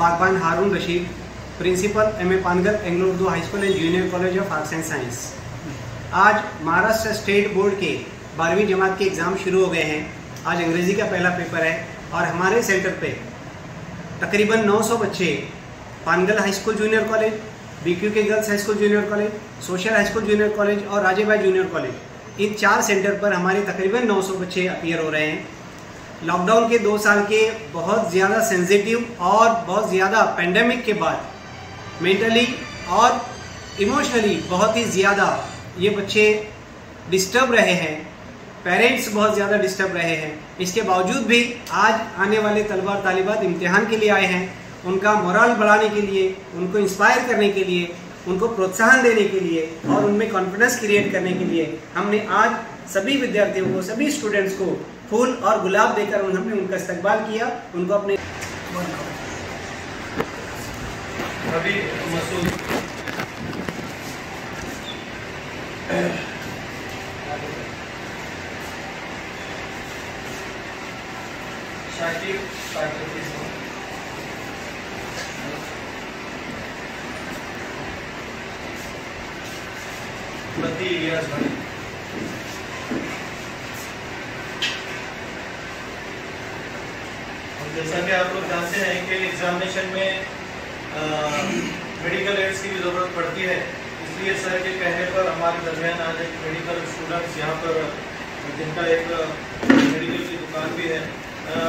Baghban Haroon Rashid principal M A Pangal Anglo Urdu high school and junior college of arts and science आज Maharashtra state board के बारहवीं जमात के exam शुरू हो गए हैं। आज अंग्रेज़ी का पहला पेपर है और हमारे सेंटर पे तकरीबन 900 बच्चे Pangal high school junior college B Q K girls high school junior college social high school junior college और राजेबाई जूनियर कॉलेज इन चार सेंटर पर हमारे तकरीबन 900 बच्चे अपियर हो रहे हैं। लॉकडाउन के दो साल के बहुत ज़्यादा सेंसिटिव और बहुत ज़्यादा पेंडेमिक के बाद मेंटली और इमोशनली बहुत ही ज़्यादा ये बच्चे डिस्टर्ब रहे हैं। पेरेंट्स बहुत ज़्यादा डिस्टर्ब रहे हैं। इसके बावजूद भी आज आने वाले तलबा तालिबात इम्तिहान के लिए आए हैं। उनका मोरल बढ़ाने के लिए, उनको इंस्पायर करने के लिए, उनको प्रोत्साहन देने के लिए और उनमें कॉन्फिडेंस क्रिएट करने के लिए हमने आज सभी विद्यार्थियों को, सभी स्टूडेंट्स को फूल और गुलाब देकर हमने उनका इस्तेमाल किया, उनको अपने किस्म इलियास भाई। जैसा कि आप लोग जानते हैं कि एग्जामिनेशन में मेडिकल एड्स की भी ज़रूरत पड़ती है। इसलिए सर के कहने पर हमारे दरमियान आज एक मेडिकल स्टूडेंट्स यहाँ पर जिनका एक मेडिकल की दुकान भी है। अ,